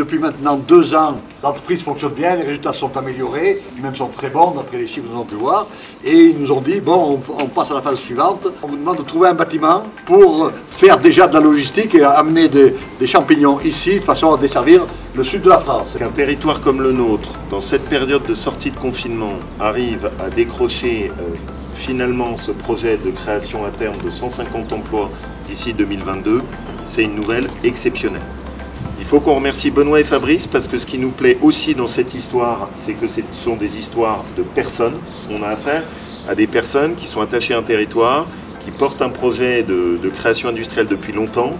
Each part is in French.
Depuis maintenant deux ans, l'entreprise fonctionne bien, les résultats sont améliorés, même sont très bons d'après les chiffres que nous avons pu voir. Et ils nous ont dit, bon, on, passe à la phase suivante. On nous demande de trouver un bâtiment pour faire déjà de la logistique et amener des, champignons ici de façon à desservir le sud de la France. Qu'un territoire comme le nôtre, dans cette période de sortie de confinement, arrive à décrocher euh, finalement ce projet de création à terme de 150 emplois d'ici 2022, c'est une nouvelle exceptionnelle. Il faut qu'on remercie Benoît et Fabrice parce que ce qui nous plaît aussi dans cette histoire, c'est que ce sont des histoires de personnes. On a affaire à des personnes qui sont attachées à un territoire, qui portent un projet de, création industrielle depuis longtemps,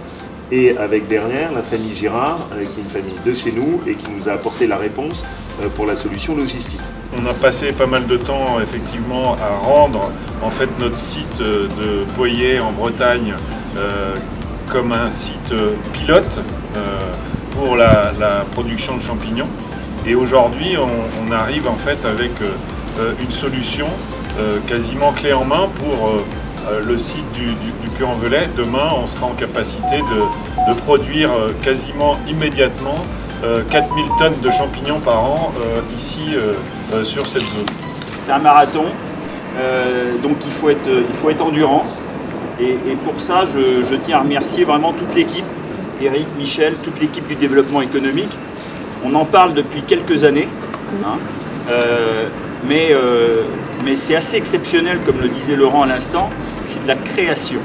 et avec derrière la famille Girard, qui est une famille de chez nous et qui nous a apporté la réponse euh, pour la solution logistique. On a passé pas mal de temps effectivement à rendre en fait notre site euh, de Poyer en Bretagne euh, comme un site pilote pour la, production de champignons. Et aujourd'hui, on, arrive en fait avec une solution quasiment clé en main pour le site du, Puy-en-Velay. Demain, on sera en capacité de, produire quasiment immédiatement 4000 euh, tonnes de champignons par an euh, ici euh, sur cette zone. C'est un marathon, donc il faut être, il faut être endurant. Et, pour ça, je, tiens à remercier vraiment toute l'équipe, Eric, Michel, toute l'équipe du développement économique. On en parle depuis quelques années, hein. mais, mais c'est assez exceptionnel, comme le disait Laurent à l'instant, c'est de la création.